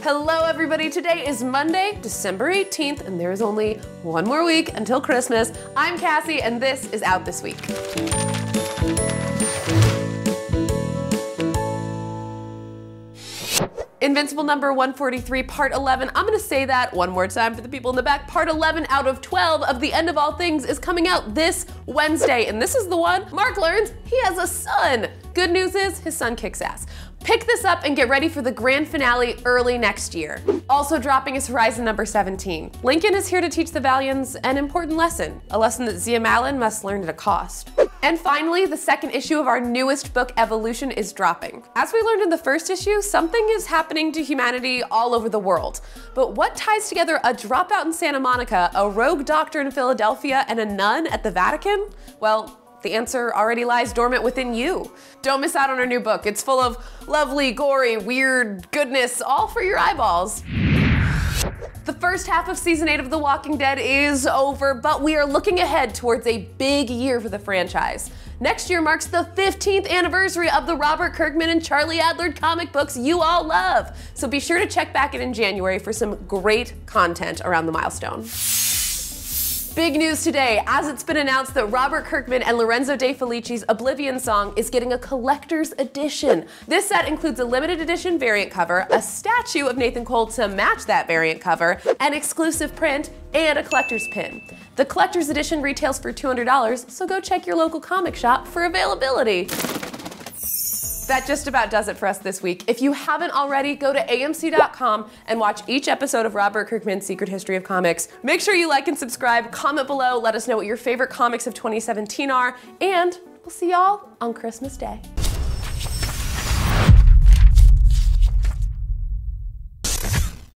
Hello, everybody. Today is Monday, December 18th, and there is only one more week until Christmas. I'm Cassie, and this is Out This Week. Invincible number 143, part 11. I'm gonna say that one more time for the people in the back. Part 11 out of 12 of The End of All Things is coming out this Wednesday, and this is the one Mark learns he has a son. Good news is his son kicks ass. Pick this up and get ready for the grand finale early next year. Also dropping is Horizon number 17. Lincoln is here to teach the Valians an important lesson, a lesson that Zhia Malen must learn at a cost. And finally, the second issue of our newest book, Evolution, is dropping. As we learned in the first issue, something is happening to humanity all over the world. But what ties together a dropout in Santa Monica, a rogue doctor in Philadelphia, and a nun at the Vatican? Well, the answer already lies dormant within you. Don't miss out on our new book. It's full of lovely, gory, weird goodness, all for your eyeballs. The first half of season 8 of The Walking Dead is over, but we are looking ahead towards a big year for the franchise. Next year marks the 15th anniversary of the Robert Kirkman and Charlie Adlard comic books you all love. So be sure to check back in in January for some great content around the milestone. Big news today, as it's been announced that Robert Kirkman and Lorenzo De Felici's Oblivion song is getting a collector's edition. This set includes a limited edition variant cover, a statue of Nathan Cole to match that variant cover, an exclusive print, and a collector's pin. The collector's edition retails for $200, so go check your local comic shop for availability. That just about does it for us this week. If you haven't already, go to AMC.com and watch each episode of Robert Kirkman's Secret History of Comics. Make sure you like and subscribe, comment below, let us know what your favorite comics of 2017 are, and we'll see y'all on Christmas Day.